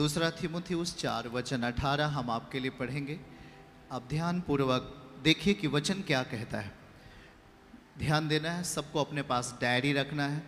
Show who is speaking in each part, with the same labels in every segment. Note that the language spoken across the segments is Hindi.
Speaker 1: दूसरा थिमुथियुस चार वचन अठारह हम आपके लिए पढ़ेंगे। अब ध्यान पूर्वक देखिए कि वचन क्या कहता है। ध्यान देना है, सबको अपने पास डायरी रखना है।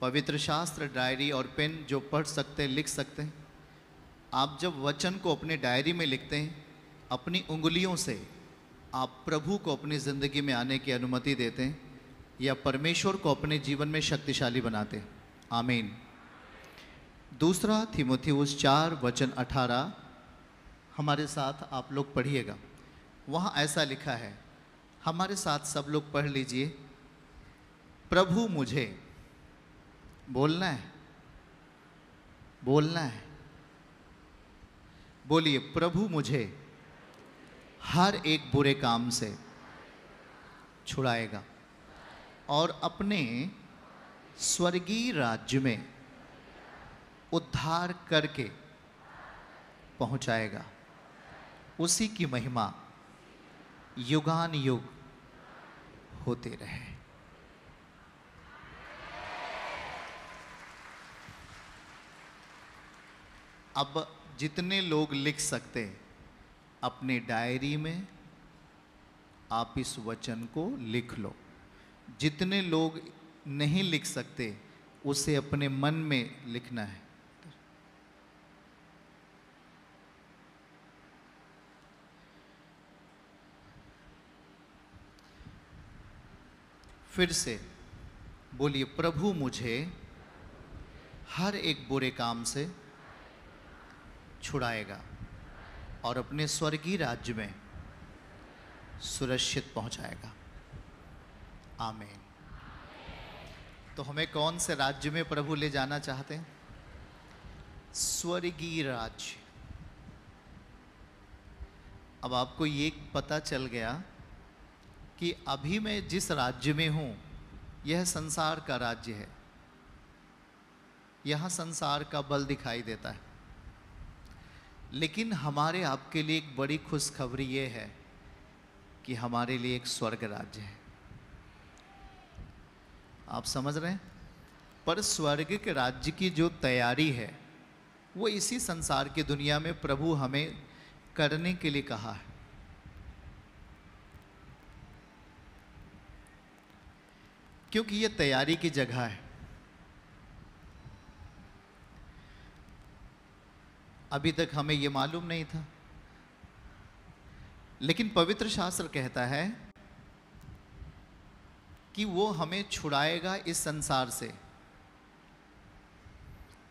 Speaker 1: पवित्र शास्त्र, डायरी और पेन जो पढ़ सकते हैं, लिख सकते हैं। आप जब वचन को अपने डायरी में लिखते हैं, अपनी उंगलियों से आप प्रभु को अपनी ज़िंदगी में आने की अनुमति देते हैं या परमेश्वर को अपने जीवन में शक्तिशाली बनाते हैं। आमीन। दूसरा थिमोथियुस चार वचन अठारह हमारे साथ आप लोग पढ़िएगा। वहाँ ऐसा लिखा है, हमारे साथ सब लोग पढ़ लीजिए। प्रभु मुझे, बोलना है बोलना है। बोलिए, प्रभु मुझे, हर एक बुरे काम से छुड़ाएगा और अपने स्वर्गीय राज्य में उद्धार करके पहुंचाएगा। उसी की महिमा युगान युग होते रहे। अब जितने लोग लिख सकते अपने डायरी में आप इस वचन को लिख लो। जितने लोग नहीं लिख सकते, उसे अपने मन में लिखना है। फिर से बोलिए, प्रभु मुझे हर एक बुरे काम से छुड़ाएगा और अपने स्वर्गीय राज्य में सुरक्षित पहुंचाएगा। आमीन। तो हमें कौन से राज्य में प्रभु ले जाना चाहते हैं? स्वर्गीय राज्य। अब आपको ये पता चल गया कि अभी मैं जिस राज्य में हूँ, यह संसार का राज्य है। यहाँ संसार का बल दिखाई देता है। लेकिन हमारे आपके लिए एक बड़ी खुशखबरी ये है कि हमारे लिए एक स्वर्ग राज्य है। आप समझ रहे हैं? पर स्वर्ग के राज्य की जो तैयारी है, वो इसी संसार की दुनिया में प्रभु हमें करने के लिए कहा है। क्योंकि ये तैयारी की जगह है। अभी तक हमें ये मालूम नहीं था। लेकिन पवित्र शास्त्र कहता है कि वो हमें छुड़ाएगा इस संसार से।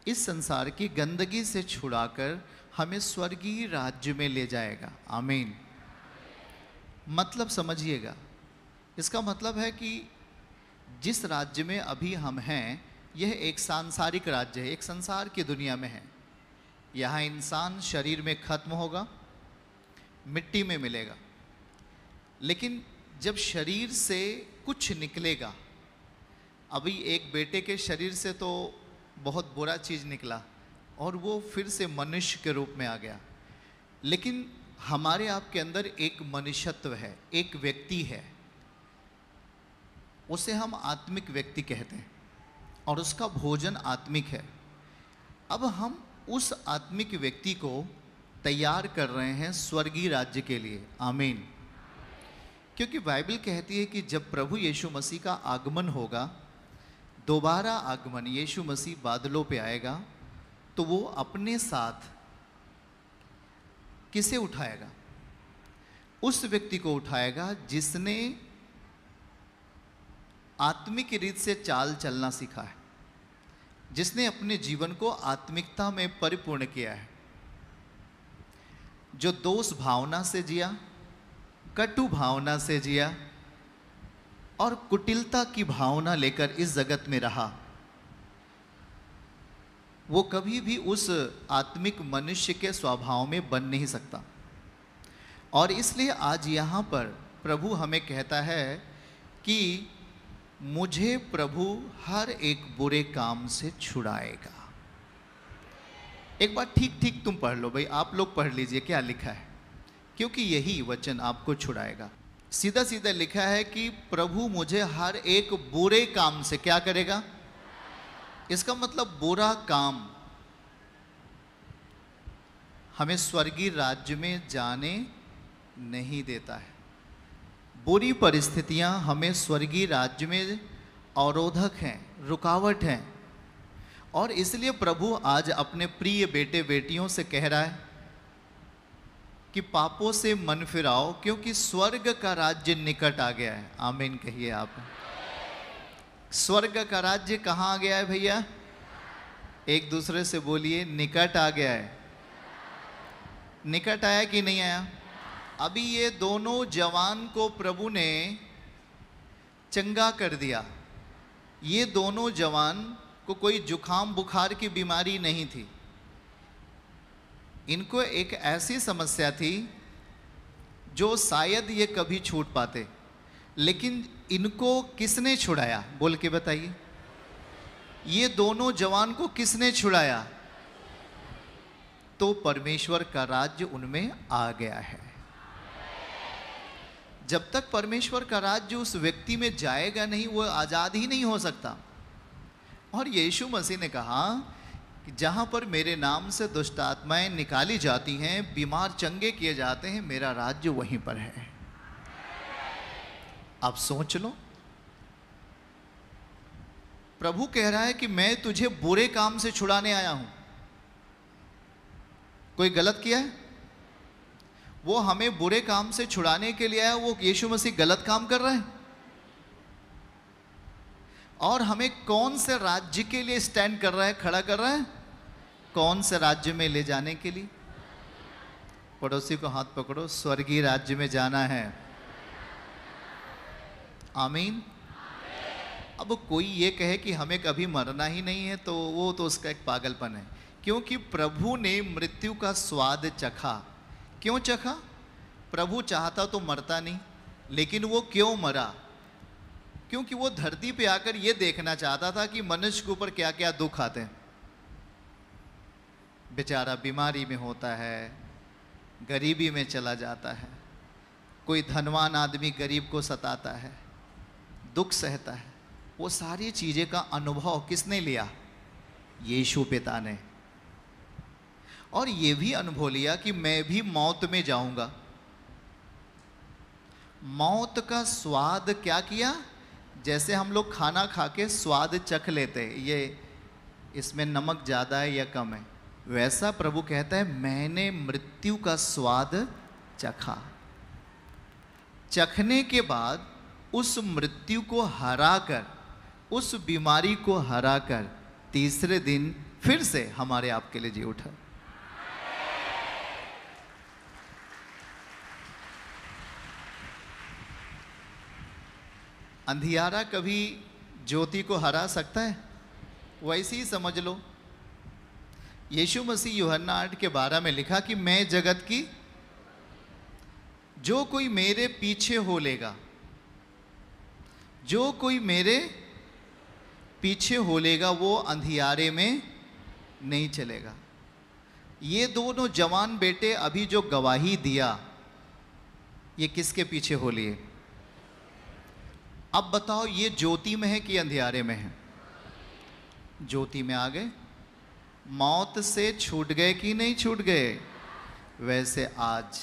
Speaker 1: इस संसार की गंदगी से छुड़ाकर हमें स्वर्गीय राज्य में ले जाएगा। आमीन। मतलब समझिएगा। इसका मतलब है कि जिस राज्य में अभी हम हैं, यह एक सांसारिक राज्य है, एक संसार की दुनिया में है। यहाँ इंसान शरीर में खत्म होगा, मिट्टी में मिलेगा। लेकिन जब शरीर से कुछ निकलेगा, अभी एक बेटे के शरीर से तो बहुत बुरा चीज़ निकला और वो फिर से मनुष्य के रूप में आ गया। लेकिन हमारे आपके अंदर एक मनुष्यत्व है, एक व्यक्ति है। उसे हम आत्मिक व्यक्ति कहते हैं और उसका भोजन आत्मिक है। अब हम उस आत्मिक व्यक्ति को तैयार कर रहे हैं स्वर्गीय राज्य के लिए। आमीन। क्योंकि बाइबल कहती है कि जब प्रभु यीशु मसीह का आगमन होगा, दोबारा आगमन यीशु मसीह बादलों पे आएगा तो वो अपने साथ किसे उठाएगा? उस व्यक्ति को उठाएगा जिसने आत्मिक रीत से चाल चलना सीखा है। जिसने अपने जीवन को आत्मिकता में परिपूर्ण किया है। जो दोष भावना से जिया, कटु भावना से जिया, और कुटिलता की भावना लेकर इस जगत में रहा, वो कभी भी उस आत्मिक मनुष्य के स्वभाव में बन नहीं सकता। और इसलिए आज यहाँ पर प्रभु हमें कहता है कि मुझे प्रभु हर एक बुरे काम से छुड़ाएगा। एक बार ठीक ठीक तुम पढ़ लो भाई, आप लोग पढ़ लीजिए क्या लिखा है। क्योंकि यही वचन आपको छुड़ाएगा। सीधा सीधा लिखा है कि प्रभु मुझे हर एक बुरे काम से क्या करेगा? इसका मतलब बुरा काम। हमें स्वर्गीय राज्य में जाने नहीं देता है। बुरी परिस्थितियाँ हमें स्वर्गीय राज्य में अवरोधक हैं, रुकावट हैं। और इसलिए प्रभु आज अपने प्रिय बेटे बेटियों से कह रहा है कि पापों से मन फिराओ, क्योंकि स्वर्ग का राज्य निकट आ गया है। आमीन कहिए आप। स्वर्ग का राज्य कहाँ आ गया है भैया? एक दूसरे से बोलिए, निकट आ गया है। निकट आया कि नहीं आया? अभी ये दोनों जवान को प्रभु ने चंगा कर दिया। ये दोनों जवान को कोई जुखाम, बुखार की बीमारी नहीं थी। इनको एक ऐसी समस्या थी जो शायद ये कभी छूट पाते। लेकिन इनको किसने छुड़ाया? बोल के बताइए। ये दोनों जवान को किसने छुड़ाया? तो परमेश्वर का राज्य उनमें आ गया है। जब तक परमेश्वर का राज्य उस व्यक्ति में जाएगा नहीं, वो आज़ाद ही नहीं हो सकता। और यीशु मसीह ने कहा कि जहाँ पर मेरे नाम से दुष्ट आत्माएँ निकाली जाती हैं, बीमार चंगे किए जाते हैं, मेरा राज्य वहीं पर है। आप सोच लो। प्रभु कह रहा है कि मैं तुझे बुरे काम से छुड़ाने आया हूँ। कोई गलत किया है? वो हमें बुरे काम से छुड़ाने के लिए आया, वो यीशु मसीह गलत काम कर रहा है। और हमें कौन से राज्य के लिए स्टैंड कर रहा है, खड़ा कर रहा है? कौन से राज्य में ले जाने के लिए? पड़ोसी को हाथ पकड़ो, स्वर्गीय राज्य में जाना है। आमीन। अब कोई ये कहे कि हमें कभी मरना ही नहीं है तो वो तो उसका एक पागलपन है। क्योंकि प्रभु ने मृत्यु का स्वाद चखा। क्यों चखा? प्रभु चाहता तो मरता नहीं, लेकिन वो क्यों मरा? क्योंकि वो धरती पे आकर ये देखना चाहता था कि मनुष्य के ऊपर क्या क्या दुख आते हैं। बेचारा बीमारी में होता है, गरीबी में चला जाता है, कोई धनवान आदमी गरीब को सताता है, दुख सहता है। वो सारी चीज़ें का अनुभव किसने लिया? यीशु पिता ने। और ये भी अनुभव लिया कि मैं भी मौत में जाऊँगा। मौत का स्वाद क्या किया? जैसे हम लोग खाना खा के स्वाद चख लेते ये इसमें नमक ज़्यादा है या कम है? वैसा प्रभु कहता है, मैंने मृत्यु का स्वाद चखा। चखने के बाद उस मृत्यु को हरा कर उस बीमारी को हरा कर तीसरे दिन फिर से हमारे आपके लिए जी उठा। अंधियारा कभी ज्योति को हरा सकता है? वैसे ही समझ लो। यीशु मसीह योहन्ना आठ के बारह में लिखा कि मैं जगत की, जो कोई मेरे पीछे हो लेगा, जो कोई मेरे पीछे हो लेगा, वो अंधियारे में नहीं चलेगा। ये दोनों जवान बेटे अभी जो गवाही दिया, ये किसके पीछे हो लिए? अब बताओ ये ज्योति में है कि अंधियारे में है? ज्योति में आ गए। मौत से छूट गए कि नहीं छूट गए? वैसे आज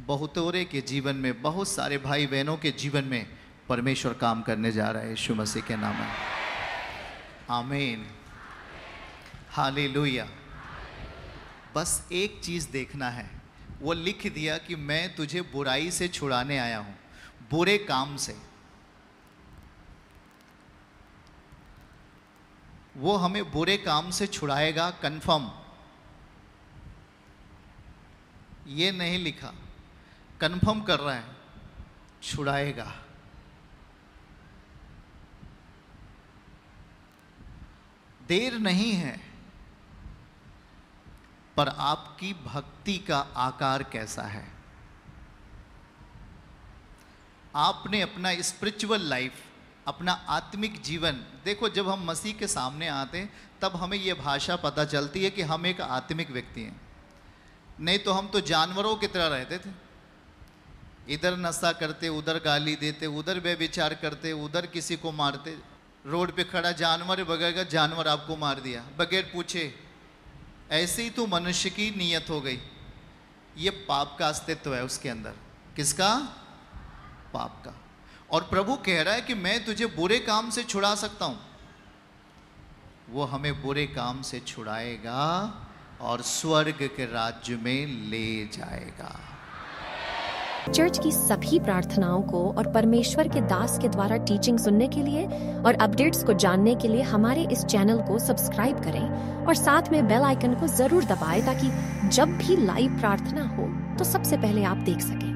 Speaker 1: बहुतोरे के जीवन में, बहुत सारे भाई बहनों के जीवन में परमेश्वर काम करने जा रहा है यीशु मसीह के नाम में। आमीन। हालेलुया। बस एक चीज़ देखना है। वो लिख दिया कि मैं तुझे बुराई से छुड़ाने आया हूँ, बुरे काम से। वो हमें बुरे काम से छुड़ाएगा कन्फर्म ये नहीं लिखा। कन्फर्म कर रहा है। छुड़ाएगा। देर नहीं है, पर आपकी भक्ति का आकार कैसा है? आपने अपना स्पिरिचुअल लाइफ अपना आत्मिक जीवन। देखो, जब हम मसीह के सामने आते हैं, तब हमें यह भाषा पता चलती है कि हम एक आत्मिक व्यक्ति हैं। नहीं तो हम तो जानवरों की तरह रहते थे। इधर नशा करते, उधर गाली देते, उधर व्यविचार करते, उधर किसी को मारते। रोड पे खड़ा जानवर बगैर जानवर आपको मार दिया, बगैर पूछे। ऐसे ही तो मनुष्य की नीयत हो गई। ये पाप का अस्तित्व है उसके अंदर। किसका? पाप का। और प्रभु कह रहा है कि मैं तुझे बुरे काम से छुड़ा सकता हूँ। वो हमें बुरे काम से छुड़ाएगा और स्वर्ग के राज्य में ले जाएगा।
Speaker 2: चर्च की सभी प्रार्थनाओं को और परमेश्वर के दास के द्वारा टीचिंग सुनने के लिए और अपडेट्स को जानने के लिए हमारे इस चैनल को सब्सक्राइब करें और साथ में बेल आइकन को ज़रूर दबाएँ ताकि जब भी लाइव प्रार्थना हो तो सबसे पहले आप देख सकें।